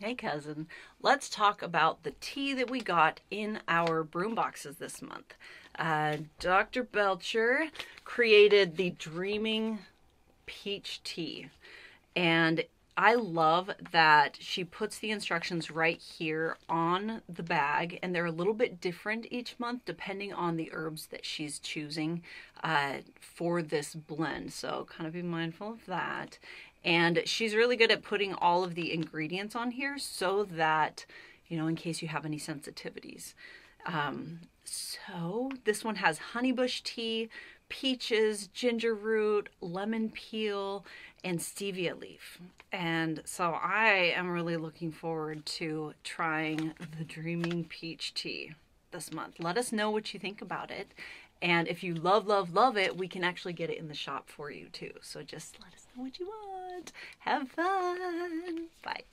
Hey, cousin. Let's talk about the tea that we got in our broom boxes this month. Uh, Dr. Belcher created the Dreaming Peach Tea. And I love that she puts the instructions right here on the bag, and they're a little bit different each month depending on the herbs that she's choosing uh, for this blend. So, kind of be mindful of that. And she's really good at putting all of the ingredients on here so that, you know, in case you have any sensitivities. Um, so, this one has honeybush tea, peaches, ginger root, lemon peel, and stevia leaf. And so I am really looking forward to trying the Dreaming Peach Tea this month. Let us know what you think about it. And if you love, love, love it, we can actually get it in the shop for you too. So just let us know what you want. Have fun. Bye.